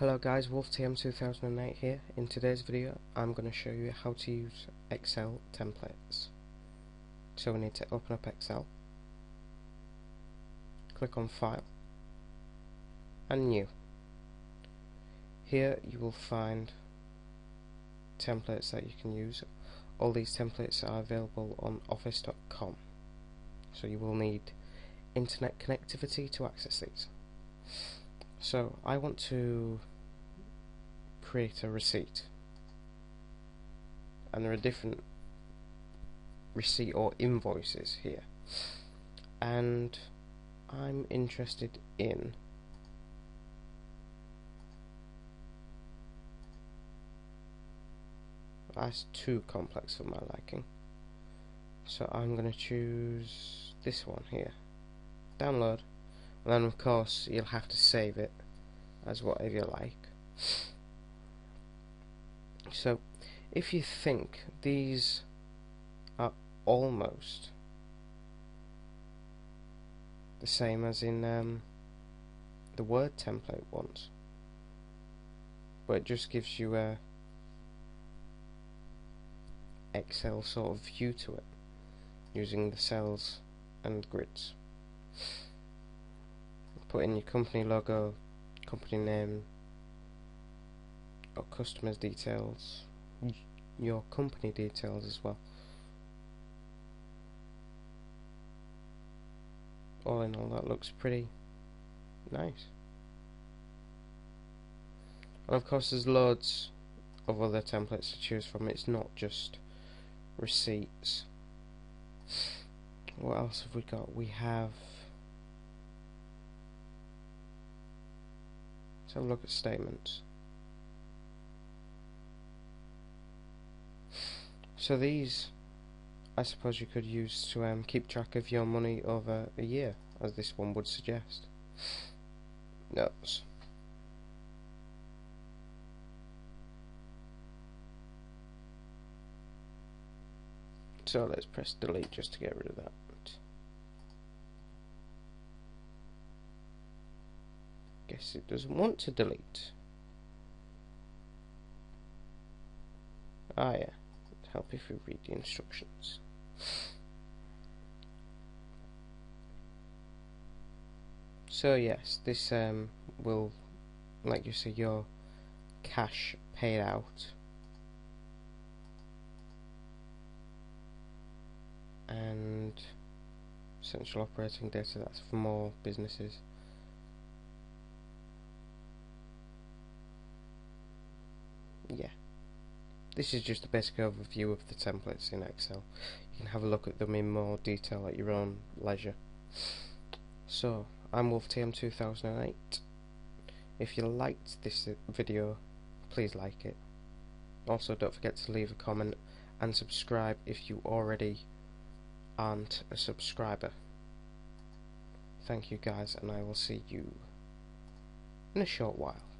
Hello guys, WolfTM2008 here. In today's video I'm going to show you how to use Excel templates. So we need to open up Excel, click on File, and New. Here you will find templates that you can use. All these templates are available on office.com. So you will need internet connectivity to access these. So I want to create a receipt. And there are different receipt or invoices here. And I'm interested in that's too complex for my liking. So I'm going to choose this one here. Download and then of course you'll have to save it as whatever you like. So if you think these are almost the same as in um, the word template ones but it just gives you a Excel sort of view to it using the cells and grids put in your company logo, company name, or customers details, your company details as well. All in all, that looks pretty nice. And of course, there's loads of other templates to choose from. It's not just receipts. What else have we got? We have Let's have a look at statements. So these, I suppose you could use to um, keep track of your money over a year, as this one would suggest. Notes. So let's press delete just to get rid of that. Guess it doesn't want to delete. Ah yeah, It'd help if we read the instructions. So yes, this um, will like you say, your cash paid out and central operating data that's for more businesses yeah this is just a basic overview of the templates in Excel. You can have a look at them in more detail at your own leisure. So I'm WolfTM2008 if you liked this video please like it. Also don't forget to leave a comment and subscribe if you already aren't a subscriber. Thank you guys and I will see you in a short while